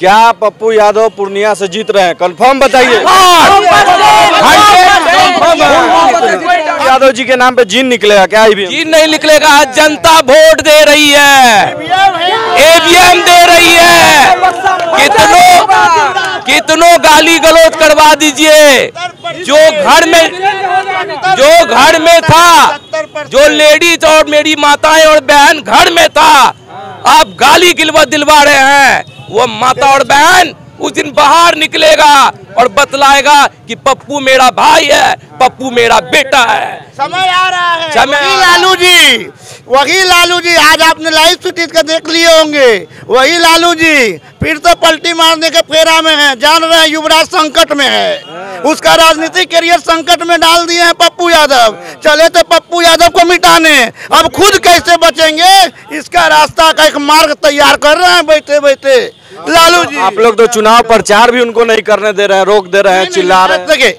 क्या पप्पू यादव पूर्णिया से जीत रहे हैं? कंफर्म बताइए। यादव जी के नाम पे जीन निकलेगा क्या ईवीएम जी नहीं निकलेगा जनता वोट दे रही है। ईवीएम दे रही है। कितनों कितनों गाली गलौज करवा दीजिए। जो घर में जो घर में था जो लेडीज़ और मेरी माताएँ और बहन घर में था आप गाली गिलवा दिलवा रहे हैं। वो माता और बहन उस दिन बाहर निकलेगा और बतलाएगा कि पप्पू मेरा भाई है पप्पू मेरा बेटा है। समय आ रहा है। समय। लालू जी वही लालू जी आज आपने लाइव फुटेज का देख लिए होंगे। वही लालू जी फिर तो पलटी मारने के फेरा में है जान रहे हैं युवराज संकट में है। उसका राजनीतिक करियर संकट में डाल दिए हैं पप्पू यादव। चले तो पप्पू यादव को मिटाने। अब खुद कैसे बचेंगे? इसका रास्ता का एक मार्ग तैयार कर रहे हैं बैठे बैठे लालू जी। आप लोग तो चुनाव प्रचार भी उनको नहीं करने दे रहे हैं रोक दे रहे हैं चिल्ला रहे हैं। देखिए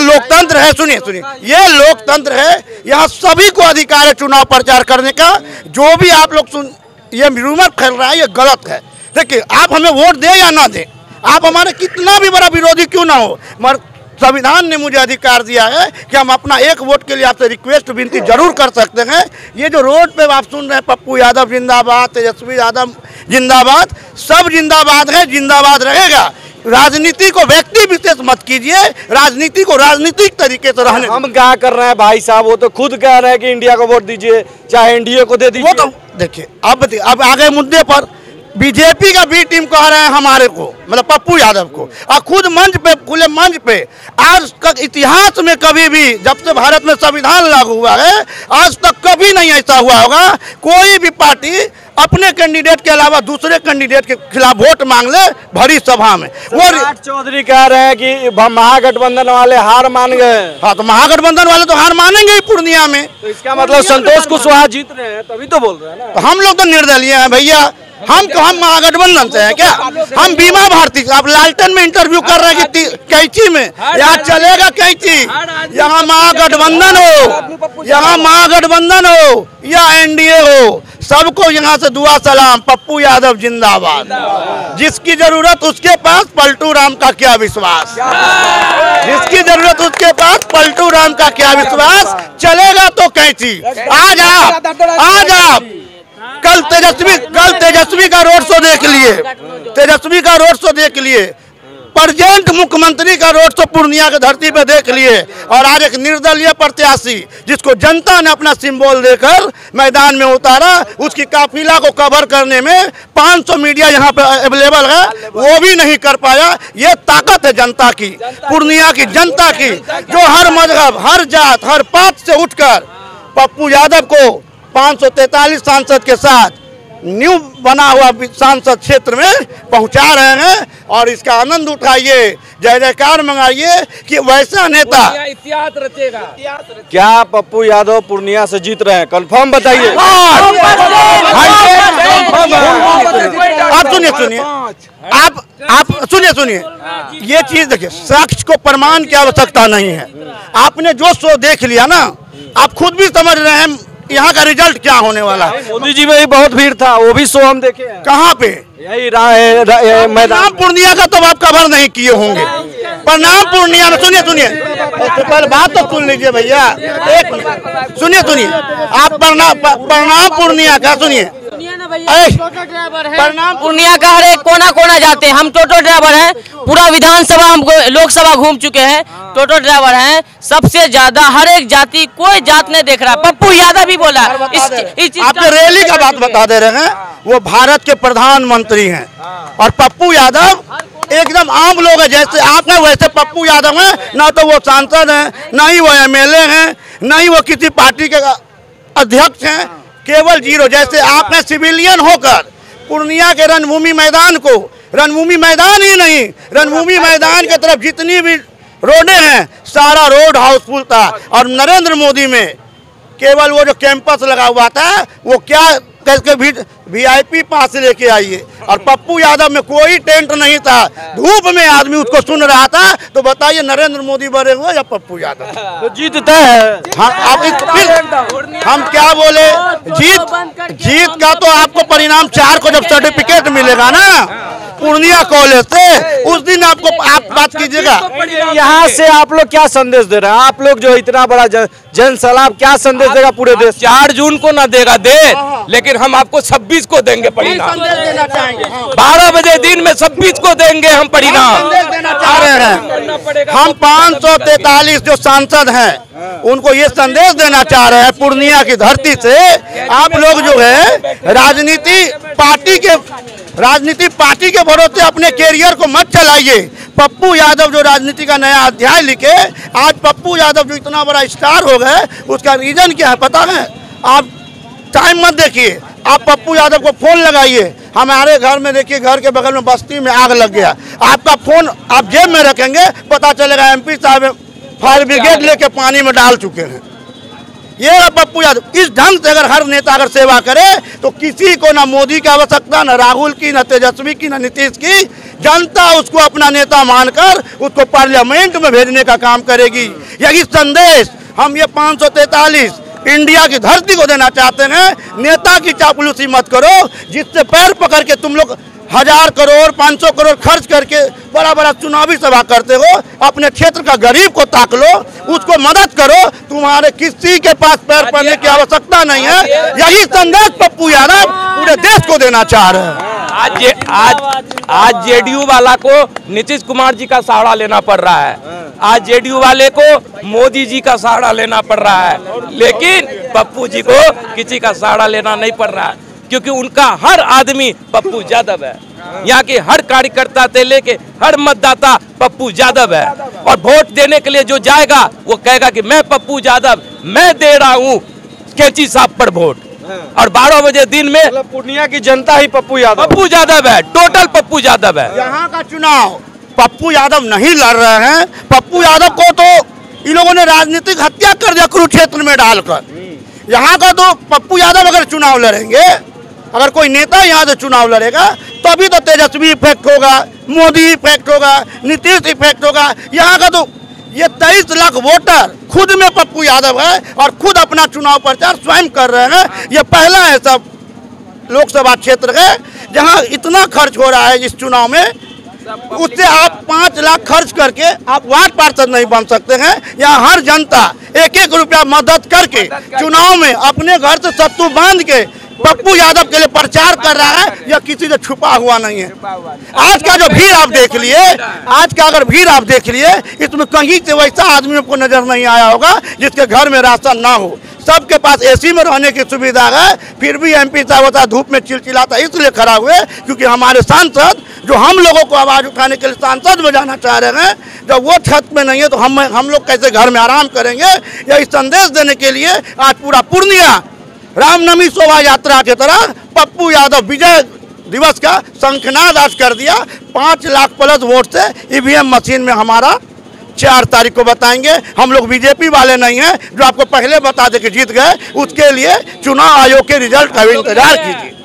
लोकतंत्र है सुनिए सुनिए। ये लोकतंत्र है यहाँ सभी को अधिकार है चुनाव प्रचार करने का। जो भी आप लोग सुन ये रूमर फैल रहा है ये गलत है। देखिए आप हमें वोट दें या ना दें आप हमारे कितना भी बड़ा विरोधी क्यों ना हो मगर संविधान ने मुझे अधिकार दिया है कि हम अपना एक वोट के लिए आपसे रिक्वेस्ट विनती ज़रूर कर सकते हैं। ये जो रोड पे आप सुन रहे हैं पप्पू यादव जिंदाबाद तेजस्वी यादव जिंदाबाद सब जिंदाबाद है जिंदाबाद रहेगा। राजनीति को व्यक्ति विशेष मत कीजिए राजनीति को राजनीतिक तरीके से रहने हम क्या कर रहे हैं भाई साहब? वो तो खुद कह रहे हैं कि इंडिया को वोट दीजिए चाहे एनडीए को दे दीजिए। वो तो देखिए अब अब आगे मुद्दे पर बीजेपी का बी टीम कह रहे हैं हमारे को मतलब पप्पू यादव को। और खुद मंच पे खुले मंच पे आज तक इतिहास में कभी भी जब से भारत में संविधान लागू हुआ है आज तक कभी नहीं ऐसा हुआ होगा। कोई भी पार्टी अपने कैंडिडेट के अलावा दूसरे कैंडिडेट के खिलाफ वोट मांग ले भरी सभा में। वो चौधरी कह रहे हैं कि महागठबंधन वाले हार मान गए। हाँ तो महागठबंधन वाले तो हार मानेंगे ही पूर्णिया में। तो इसका मतलब संतोष कुशवाहा जीत रहे हैं तभी तो बोल रहे हैं ना। हम लोग तो निर्दलीय हैं भैया। हम तो हम महागठबंधन से हैं क्या? हम बीमा भारती आप लालटन में इंटरव्यू कर रहे हैं कि ती- कैंची में? यहाँ चलेगा कैची? यहाँ महागठबंधन हो यहाँ महागठबंधन हो या एनडीए हो सबको यहाँ से दुआ सलाम पप्पू यादव जिंदाबाद। जिसकी ज़रूरत उसके पास पलटू राम का क्या विश्वास? जिसकी ज़रूरत उसके पास पलटू राम का क्या विश्वास? चलेगा तो कैंची। आज आप आज आप कल तेजस्वी कल तेजस्वी का रोड शो देख लिए। तेजस्वी का रोड शो देख लिए। प्रजेंट मुख्यमंत्री का रोड शो पूर्णिया के धरती पे देख लिए। और आज एक निर्दलीय प्रत्याशी जिसको जनता ने अपना सिंबल देकर मैदान में उतारा उसकी काफिला को कवर करने में 500 मीडिया यहाँ पे अवेलेबल है। वो भी नहीं कर पाया। ये ताकत है जनता की पूर्णिया की जनता की जो हर मज़हब हर जात हर पात से उठकर पप्पू यादव को 543 सांसद के साथ न्यू बना हुआ सांसद क्षेत्र में पहुँचा रहे हैं और इसका आनंद उठाइए जय जयकार मंगाइए कि वैसा नेता इतिहास रचेगा। क्या पप्पू यादव पूर्णिया से जीत रहे हैं? कंफर्म बताइए। आप सुनिए सुनिए। आप आप सुनिए सुनिए। ये चीज़ देखिए साक्ष्य को प्रमाण की आवश्यकता नहीं है। आपने जो शो देख लिया ना आप खुद भी समझ रहे हैं यहाँ का रिज़ल्ट क्या होने वाला है? मोदी जी में भी बहुत भीड़ था वो भी शो हम देखे हैं। कहाँ पे? यही रा, मैदान। पूर्णिया का तो आप कवर नहीं किए होंगे। प्रणाम पूर्णिया में सुनिए सुनिए। पहले बात तो सुन लीजिए भैया। एक सुनिए सुनिए। आप प्रणाम प्रणाम पूर्णिया का सुनिए। प्रणाम पूर्णिया का हर एक कोना कोना जाते हैं। हम टोटो ड्राइवर हैं। पूरा विधानसभा हम लोकसभा घूम चुके हैं। टोटो ड्राइवर हैं। सबसे ज़्यादा हर एक जाति कोई जात नहीं देख रहा। पप्पू यादव भी बोला। इस, आपको रैली का बात बता दे रहे हैं वो भारत के प्रधानमंत्री हैं। और पप्पू यादव एकदम आम लोग हैं। जैसे आप हैं वैसे पप्पू यादव हैं। ना तो वो सांसद हैं ना ही वो एमएलए हैं ना ही वो किसी पार्टी के अध्यक्ष हैं। केवल ज़ीरो, जैसे आपने सिविलियन होकर पूर्णिया के रणभूमि मैदान को, रणभूमि मैदान ही नहीं, रणभूमि मैदान के तरफ़ जितनी भी रोडे हैं, सारा रोड हाउसफुल था। और नरेंद्र मोदी में केवल वो जो कैंपस लगा हुआ था, वो क्या करके भी वीआईपी पास लेके आइए। और पप्पू यादव में कोई टेंट नहीं था। धूप में आदमी उसको सुन रहा था तो बताइए नरेंद्र मोदी बड़े हुए या पप्पू यादव? तो जीतता है। हाँ आप इस फिर हम क्या बोले? जीत जीत का तो आपको परिणाम चार को जब सर्टिफिकेट मिलेगा ना? पूर्णिया कॉलेज से उस दिन आपको आप बात कीजिएगा। यहाँ से आप लोग क्या संदेश दे रहे हैं? आप लोग जो इतना बड़ा जन, जन सलाब क्या संदेश देगा पूरे देश चार जून को ना देगा दे। लेकिन हम आपको छब्बीस को देंगे परिणाम। संदेश देना चाहेंगे। हाँ। बारह बजे दिन में छब्बीस को देंगे हम परिणाम। देना चाह रहे हैं हम पाँच सौ तैतालीस जो सांसद हैं उनको ये संदेश देना चाह रहे हैं पूर्णिया की धरती से। आप लोग जो है राजनीति पार्टी के राजनीति पार्टी के भरोसे अपने कैरियर को मत चलाइए। पप्पू यादव जो राजनीति का नया अध्याय लिखे, आज पप्पू यादव जो इतना बड़ा स्टार हो गए, उसका रीजन क्या है पता है? आप टाइम मत देखिए। आप पप्पू यादव को फ़ोन लगाइए। हमारे घर में देखिए, घर के बगल में बस्ती में आग लग गया। आपका फ़ोन आप जेब में रखेंगे, पता चलेगा एमपी साहब फायर ब्रिगेड लेके पानी में डाल चुके हैं। ये पप्पू यादव। इस ढंग से अगर हर नेता अगर सेवा करे तो किसी को ना मोदी की आवश्यकता, न राहुल की, न तेजस्वी की, न नीतीश की, जनता उसको अपना नेता मानकर उसको पार्लियामेंट में भेजने का काम करेगी। यही संदेश हम ये 543 इंडिया की धरती को देना चाहते हैं। नेता की चापलूसी मत करो, जिससे पैर पकड़ के तुम लोग हज़ार करोड़ पाँच सौ करोड़ खर्च करके बड़ा बड़ा चुनावी सभा करते हो अपने क्षेत्र का गरीब को ताक लो उसको मदद करो तुम्हारे किसी के पास पैर पड़ने की आवश्यकता नहीं है यही संदेश पप्पू यादव पूरे देश को देना चाह रहे हैं। आज ये आज आज जेडीयू वाला को नीतीश कुमार जी का सहारा लेना पड़ रहा है। आज जेडीयू वाले को मोदी जी का सहारा लेना पड़ रहा है। लेकिन पप्पू जी को किसी का सहारा लेना नहीं पड़ रहा है। क्योंकि उनका हर आदमी पप्पू यादव है। यहाँ के हर कार्यकर्ता से लेके हर मतदाता पप्पू यादव है। और वोट देने के लिए जो जाएगा वो कहेगा कि मैं पप्पू यादव मैं दे रहा हूँ कैची साहब पर वोट। और 12 बजे दिन में मतलब पूर्णिया की जनता ही पप्पू यादव पप्पू यादव है टोटल पप्पू यादव है। यहाँ का चुनाव पप्पू यादव नहीं लड़ रहे हैं। पप्पू यादव को तो इन लोगों ने राजनीतिक हत्या कर दिया कुरुक्षेत्र में डालकर। यहाँ का तो पप्पू यादव अगर चुनाव लड़ेंगे अगर कोई नेता यहाँ से चुनाव लड़ेगा, तभी तो तेजस्वी इफ़ेक्ट होगा, मोदी इफ़ेक्ट होगा, नीतीश इफ़ेक्ट होगा। यहाँ का तो ये तेईस लाख वोटर खुद में पप्पू यादव है और खुद अपना चुनाव प्रचार स्वयं कर रहे हैं। ये पहला है सब लोकसभा क्षेत्र है, जहाँ इतना खर्च हो रहा है इस चुनाव में। उससे आप पाँच लाख खर्च करके आप वार्ड पार्षद नहीं बन सकते हैं। यहाँ हर जनता एक एक रुपया मदद करके चुनाव में अपने घर से सत्तू बाँध के पप्पू यादव के लिए प्रचार कर रहा है या किसी से छुपा हुआ नहीं है। आज का जो भीड़ आप देख लिए आज का अगर भीड़ आप देख लिए इसमें कहीं से वैसा आदमी को नज़र नहीं आया होगा जिसके घर में राशन ना हो। सबके पास एसी में रहने की सुविधा है, फिर भी एमपी साहब होता धूप में चिलचिलाता इसलिए खड़ा हुए क्योंकि हमारे सांसद, जो हम लोगों को आवाज़ उठाने के लिए सांसद में जाना चाह रहे हैं, जब वो छत में नहीं है तो हम हम लोग कैसे घर में आराम करेंगे? यही संदेश देने के लिए आज पूरा पूर्णिया रामनवमी शोभा यात्रा की तरह पप्पू यादव विजय दिवस का शंखनाद आज कर दिया। पाँच लाख प्लस वोट से ईवीएम मशीन में हमारा चार तारीख को बताएँगे। हम लोग बीजेपी वाले नहीं हैं, जो आपको पहले बता दे कि जीत गए, उसके लिए चुनाव आयोग के रिज़ल्ट का इंतज़ार कीजिए।